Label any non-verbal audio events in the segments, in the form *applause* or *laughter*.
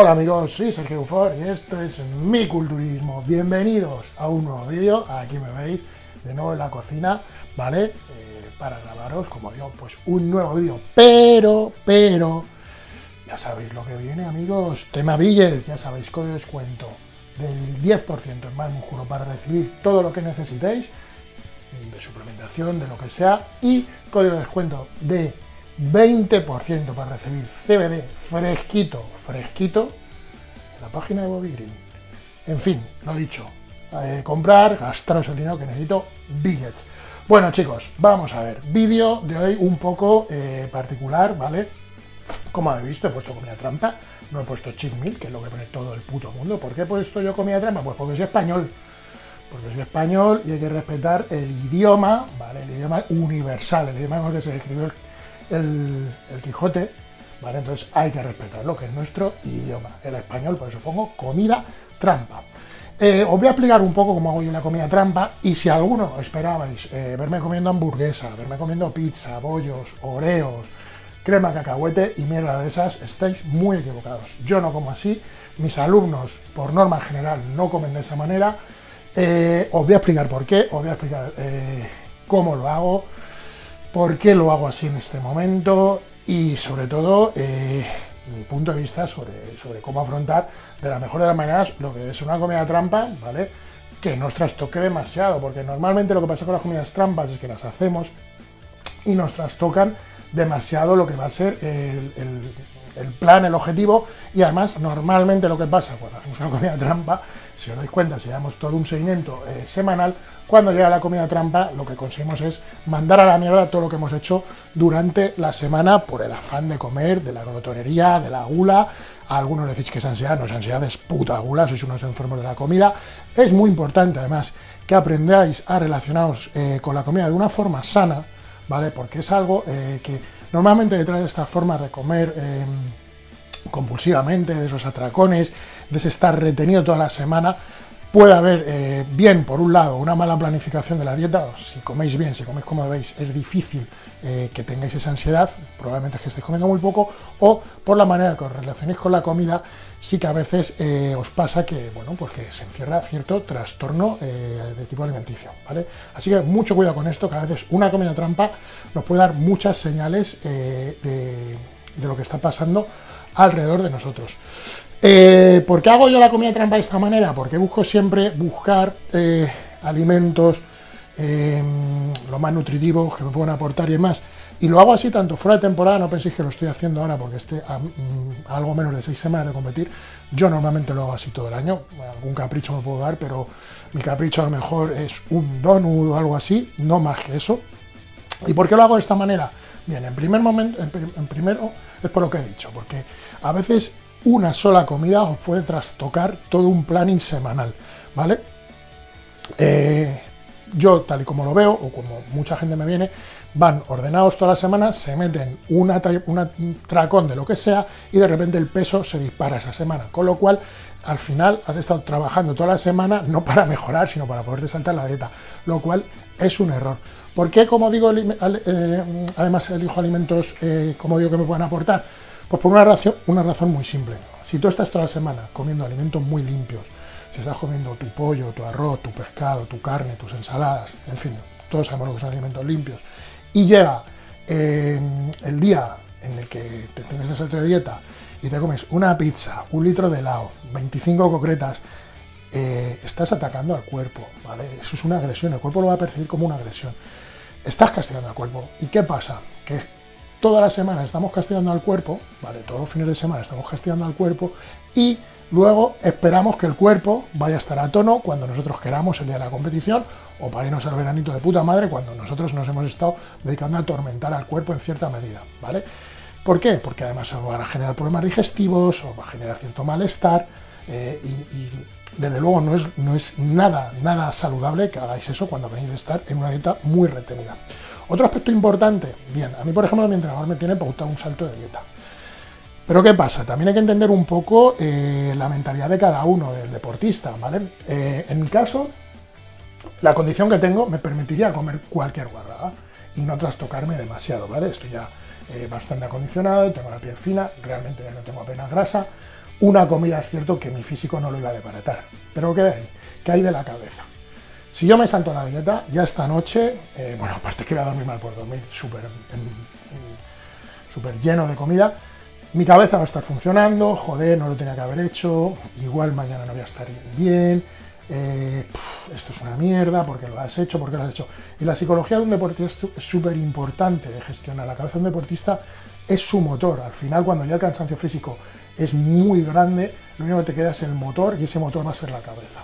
Hola amigos, soy Sergio Ufor y esto es Mi Culturismo. Bienvenidos a un nuevo vídeo. Aquí me veis de nuevo en la cocina, ¿vale? Eh, para grabaros, como digo, pues un nuevo vídeo. Pero, pero, ya sabéis lo que viene amigos. Tema Villes, ya sabéis, código de descuento del 10% en más músculo para recibir todo lo que necesitéis de suplementación, de lo que sea, y código de descuento de 20% para recibir CBD fresquito, fresquito, en la página de Bobby Green. En fin, lo dicho, comprar, gastaros el dinero que necesito, billets. Bueno chicos, vamos a ver, vídeo de hoy un poco eh, particular, ¿vale? Como habéis visto, he puesto comida trampa, no he puesto cheat meal, que es lo que pone todo el puto mundo. ¿Por qué he puesto yo comida trampa? Pues porque soy español, porque soy español y hay que respetar el idioma, ¿vale? El idioma universal, el idioma que se escribió el, Quijote, ¿vale? Entonces hay que respetar lo que es nuestro idioma, el español, por eso pongo comida trampa. Eh, os voy a explicar un poco cómo hago yo la comida trampa y si alguno esperabais eh, verme comiendo hamburguesa, verme comiendo pizza, bollos, oreos, crema cacahuete y mierda de esas, estáis muy equivocados. Yo no como así, mis alumnos por norma general no comen de esa manera. Eh, os voy a explicar por qué, os voy a explicar cómo lo hago, por qué lo hago así en este momento y sobre todo eh, mi punto de vista sobre, sobre cómo afrontar de la mejor de las maneras lo que es una comida trampa, ¿vale? Que nos trastoque demasiado, porque normalmente lo que pasa con las comidas trampas es que las hacemos y nos trastocan demasiado lo que va a ser el, el plan, el objetivo, y además normalmente lo que pasa cuando hacemos una comida trampa, si os dais cuenta, si damos todo un seguimiento eh, semanal, cuando llega la comida trampa lo que conseguimos es mandar a la mierda todo lo que hemos hecho durante la semana por el afán de comer, de la glotonería, de la gula. Algunos decís que es ansiedad, no es ansiedad, es puta gula, sois unos enfermos de la comida. Es muy importante además que aprendáis a relacionaros eh, con la comida de una forma sana, ¿vale? Porque es algo eh, que normalmente detrás de esta forma de comer em, compulsivamente, de esos atracones, de ese estar retenido toda la semana, puede haber, eh, bien, por un lado, una mala planificación de la dieta, si coméis bien, si coméis como veis, es difícil eh, que tengáis esa ansiedad, probablemente es que estéis comiendo muy poco, o por la manera que os relacionéis con la comida, sí que a veces eh, os pasa que, bueno, pues que se encierra cierto trastorno de tipo alimenticio, ¿vale? Así que mucho cuidado con esto, que a veces una comida trampa nos puede dar muchas señales de, de lo que está pasando alrededor de nosotros. Eh, ¿Por qué hago yo la comida trampa de esta manera? Porque busco siempre buscar eh, alimentos eh, lo más nutritivos que me pueden aportar y demás. Y lo hago así tanto fuera de temporada, no penséis que lo estoy haciendo ahora porque esté a, mm, algo menos de seis semanas de competir. Yo normalmente lo hago así todo el año, algún capricho me puedo dar, pero mi capricho a lo mejor es un donut o algo así, no más que eso. ¿Y por qué lo hago de esta manera? Bien, en primer momento, en primero es por lo que he dicho, porque a veces una sola comida os puede trastocar todo un planning semanal, ¿vale? Eh, yo, tal y como lo veo, o como mucha gente me viene, van ordenados toda la semana, se meten una, un tracón de lo que sea y de repente el peso se dispara esa semana. Con lo cual, al final has estado trabajando toda la semana no para mejorar, sino para poderte saltar la dieta, lo cual es un error. ¿Por qué, como digo, eh, además elijo alimentos, eh, como digo, que me pueden aportar? Pues por una razón, una razón muy simple. Si tú estás toda la semana comiendo alimentos muy limpios, si estás comiendo tu pollo, tu arroz, tu pescado, tu carne, tus ensaladas, en fin, todos sabemos que son alimentos limpios, y llega eh, el día en el que te tienes el salto de dieta y te comes una pizza, un litro de helado, 25 concretas, eh, estás atacando al cuerpo, ¿vale? Eso es una agresión, el cuerpo lo va a percibir como una agresión. Estás castigando al cuerpo. ¿Y qué pasa? Que toda la semana estamos castigando al cuerpo, ¿vale? Todos los fines de semana estamos castigando al cuerpo y luego esperamos que el cuerpo vaya a estar a tono cuando nosotros queramos el día de la competición o para irnos al veranito de puta madre cuando nosotros nos hemos estado dedicando a atormentar al cuerpo en cierta medida, ¿vale? ¿Por qué? Porque además van a generar problemas digestivos, o va a generar cierto malestar eh, y, desde luego no es, no es nada, nada saludable que hagáis eso cuando venís de estar en una dieta muy retenida. Otro aspecto importante, bien, a mí por ejemplo mi entrenador me tiene pautado un salto de dieta. Pero ¿qué pasa? También hay que entender un poco eh, la mentalidad de cada uno, del deportista, ¿vale? Eh, en mi caso, la condición que tengo me permitiría comer cualquier guarrada y no trastocarme demasiado, ¿vale? Estoy ya eh, bastante acondicionado, tengo la piel fina, realmente ya no tengo apenas grasa, una comida es cierto que mi físico no lo iba a deparatar. Pero ¿qué hay? ¿Qué hay de la cabeza? Si yo me salto la dieta, ya esta noche, eh, bueno, aparte que voy a dormir mal por dormir, súper lleno de comida, mi cabeza va a estar funcionando, joder, no lo tenía que haber hecho, igual mañana no voy a estar bien, eh, esto es una mierda, porque lo has hecho, porque lo has hecho. Y la psicología de un deportista es súper importante de gestionar. La cabeza de un deportista es su motor. Al final, cuando ya el cansancio físico es muy grande, lo único que te queda es el motor y ese motor va a ser la cabeza.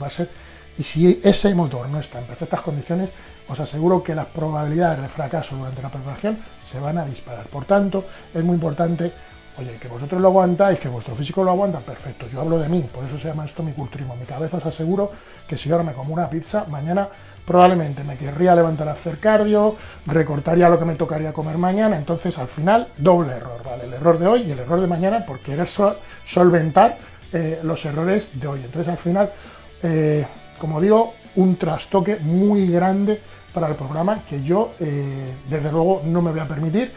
va a ser, y si ese motor no está en perfectas condiciones, os aseguro que las probabilidades de fracaso durante la preparación se van a disparar. Por tanto, es muy importante Oye, que vosotros lo aguantáis, que vuestro físico lo aguanta, perfecto. Yo hablo de mí, por eso se llama esto mi culturismo. Mi cabeza os aseguro que si ahora me como una pizza, mañana probablemente me querría levantar a hacer cardio, recortaría lo que me tocaría comer mañana. Entonces, al final, doble error, ¿vale? El error de hoy y el error de mañana por querer solventar eh, los errores de hoy. Entonces, al final, eh, como digo, un trastoque muy grande para el programa que yo, eh, desde luego, no me voy a permitir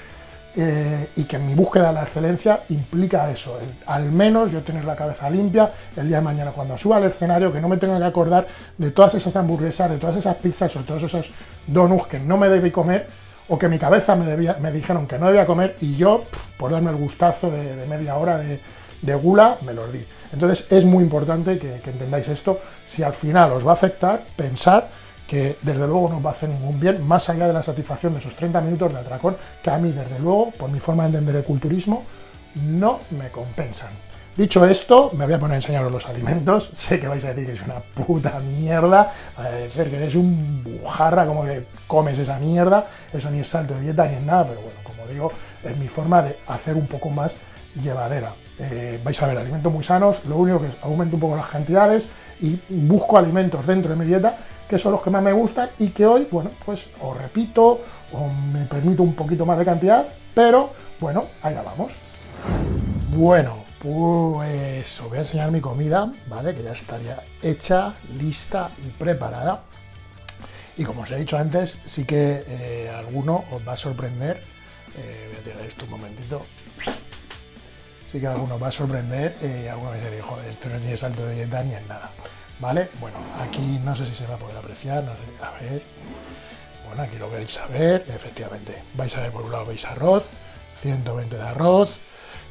eh, y que mi búsqueda de la excelencia implica eso, al menos yo tener la cabeza limpia el día de mañana cuando suba al escenario, que no me tenga que acordar de todas esas hamburguesas, de todas esas pizzas o todos esos donuts que no me debí comer o que mi cabeza me, debía, me dijeron que no debía comer y yo, por darme el gustazo de, media hora de, gula, me los di. Entonces es muy importante que entendáis esto, si al final os va a afectar, pensar que desde luego no va a hacer ningún bien, más allá de la satisfacción de esos 30 minutos de atracón, que a mí desde luego, por mi forma de entender el culturismo, no me compensan. Dicho esto, me voy a poner a enseñaros los alimentos. *laughs* Sé que vais a decir que es una puta mierda. A ser que eres un bujarra, como que comes esa mierda. Eso ni es salto de dieta ni es nada, pero bueno, como digo, es mi forma de hacer un poco más llevadera. Eh, vais a ver alimentos muy sanos, lo único que es aumento un poco las cantidades y busco alimentos dentro de mi dieta que son los que más me gustan y que hoy, bueno, pues os repito o me permito un poquito más de cantidad, pero bueno, allá vamos. Bueno, pues os voy a enseñar mi comida, ¿vale? Que ya estaría hecha, lista y preparada. Y como os he dicho antes, sí que eh, alguno os va a sorprender. Eh, voy a tirar esto un momentito. Sí que alguno va a sorprender. Eh, alguno me dice, joder, esto no tiene salto de dieta ni en nada. ¿Vale? Bueno, aquí no sé si se va a poder apreciar, no sé, a ver. Bueno, aquí lo veis a ver, efectivamente. Vais a ver por un lado, veis arroz, 120 de arroz,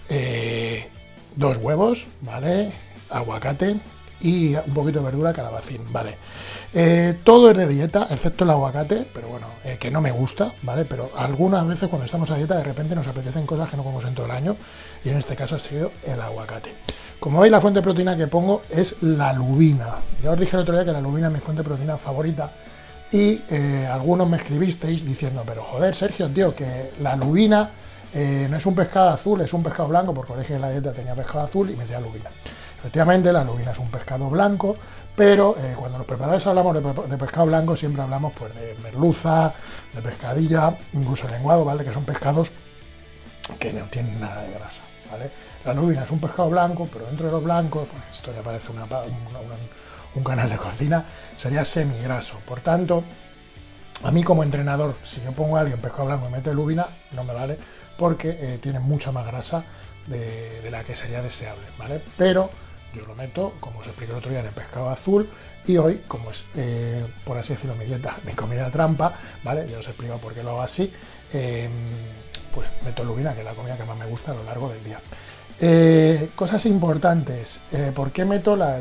eh, dos huevos, ¿vale? Aguacate y un poquito de verdura, calabacín, ¿vale? Eh, todo es de dieta, excepto el aguacate, pero bueno, eh, que no me gusta, ¿vale? Pero algunas veces cuando estamos a dieta de repente nos apetecen cosas que no comemos en todo el año y en este caso ha sido el aguacate. Como veis, la fuente de proteína que pongo es la lubina. Ya os dije el otro día que la lubina es mi fuente de proteína favorita. Y eh, algunos me escribisteis diciendo, pero joder, Sergio, tío, que la lubina no es un pescado azul, es un pescado blanco, porque dije que la dieta tenía pescado azul y metía lubina. Efectivamente, la lubina es un pescado blanco, pero eh, cuando los preparadores hablamos de, pescado blanco, siempre hablamos pues, de merluza, de pescadilla, incluso lenguado, ¿vale? Que son pescados que no tienen nada de grasa, ¿vale? La lubina es un pescado blanco, pero dentro de los blancos, pues esto ya parece un canal de cocina, sería semigraso. Por tanto, a mí como entrenador, si yo pongo a alguien pescado blanco y mete lubina, no me vale, porque eh, tiene mucha más grasa de, la que sería deseable, ¿vale? Pero yo lo meto, como os expliqué el otro día, en el pescado azul, y hoy, como es, eh, por así decirlo, mi dieta, *laughs* mi comida trampa, ¿vale? Ya os explico por qué lo hago así, em, pues meto lubina, que es la comida que más me gusta a lo largo del día. Eh, cosas importantes. Eh, ¿Por qué meto la,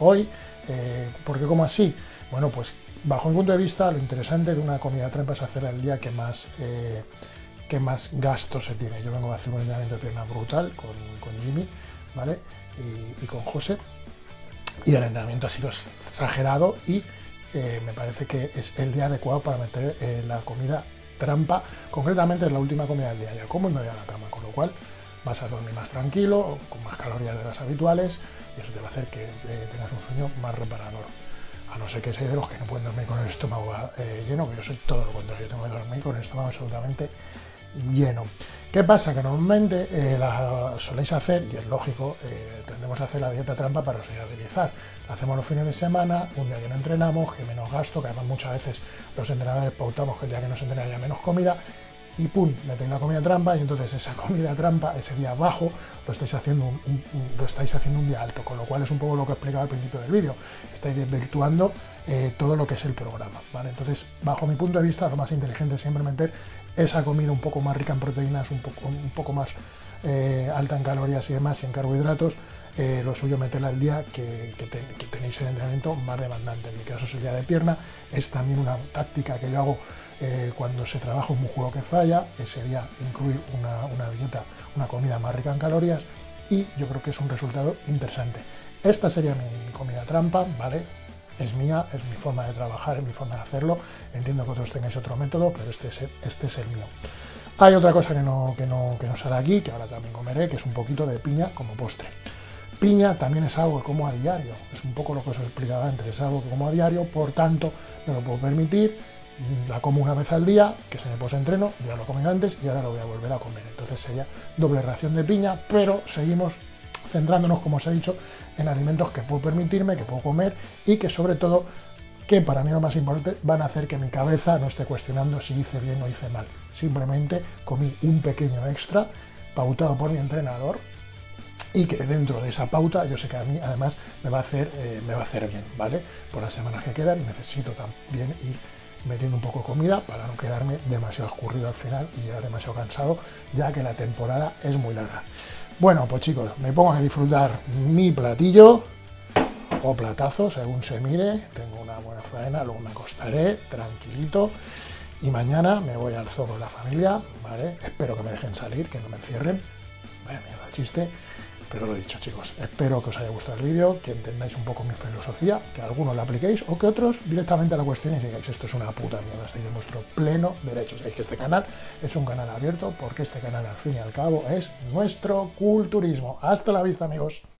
hoy? ¿Por qué como así? Bueno, pues bajo mi punto de vista, lo interesante de una comida trampa es hacer el día que más, que más gastos se tiene. Yo vengo a hacer un entrenamiento de pierna brutal con, Jimmy, ¿vale? Y, con José. Y el entrenamiento ha sido exagerado y me parece que es el día adecuado para meter la comida trampa. Concretamente es la última comida del día. Ya como y me a la cama, con lo cual vas a dormir más tranquilo, con más calorías de las habituales, y eso te va a hacer que eh, tengas un sueño más reparador. A no ser que seáis de los que no pueden dormir con el estómago eh, lleno, que yo soy todo lo contrario, yo tengo que dormir con el estómago absolutamente lleno. ¿Qué pasa? Que normalmente eh, la soléis hacer, y es lógico, tendemos a hacer la dieta trampa para socializar. La hacemos los fines de semana, un día que no entrenamos, que menos gasto, que además muchas veces los entrenadores pautamos que el día que no se entrena haya menos comida, y pum, metéis la comida trampa y entonces esa *laughs* comida trampa, ese día bajo, lo estáis haciendo un, lo estáis haciendo un día alto, con lo cual es un poco lo que explicaba al principio del vídeo. Estáis desvirtuando eh, todo lo que es el programa. Entonces, bajo mi punto de vista, lo más inteligente es siempre meter esa comida un poco más rica en proteínas, un poco, un poco más eh, alta en calorías y demás y en carbohidratos, eh, lo suyo meterla el día que, tenéis el entrenamiento más demandante. En mi caso es el día de pierna, es también una táctica que yo hago eh, cuando se trabaja un músculo que falla, sería incluir una, dieta, una comida más rica en calorías y yo creo que es un resultado interesante. Esta sería mi comida trampa, ¿vale? Es mía, es mi forma de trabajar, es mi forma de hacerlo. Entiendo que otros tengáis otro método, pero este es este es el mío. Hay otra cosa que no, que, no, que no sale aquí, que ahora también comeré, que es un poquito de piña como postre. Piña también es algo que como a diario, es un poco lo que os he explicado antes, es algo que como a diario, por tanto me lo puedo permitir, la como una vez al día, que se me pose entreno, ya lo comido antes y ahora lo voy a volver a comer. Entonces sería doble ración de piña, pero seguimos centrándonos, como os he dicho, en alimentos que puedo permitirme, que puedo comer y que sobre todo, que para mí lo más importante, van a hacer que mi cabeza no esté cuestionando si hice bien o hice mal. Simplemente comí un pequeño extra pautado por mi entrenador y que dentro de esa pauta yo sé que a mí además me va a hacer, eh, me va a hacer bien, ¿vale? Por las semanas que quedan necesito también ir metiendo un poco de comida para no quedarme demasiado escurrido al final y ya demasiado cansado, ya que la temporada es muy larga. Bueno, pues chicos, me pongo a disfrutar mi platillo o platazo, según se mire. Tengo una buena faena, luego me acostaré tranquilito y mañana me voy al zoo con la familia, ¿vale? Espero que me dejen salir, que no me encierren. Vaya mierda, chiste. Pero lo dicho, chicos, espero que os haya gustado el vídeo, que entendáis un poco mi filosofía, que algunos la apliquéis o que otros directamente la cuestión y digáis esto es una puta mierda, estáis en vuestro pleno derecho. Sabéis que este canal es un canal abierto porque este canal al fin y al cabo es nuestro culturismo. Hasta la vista, amigos.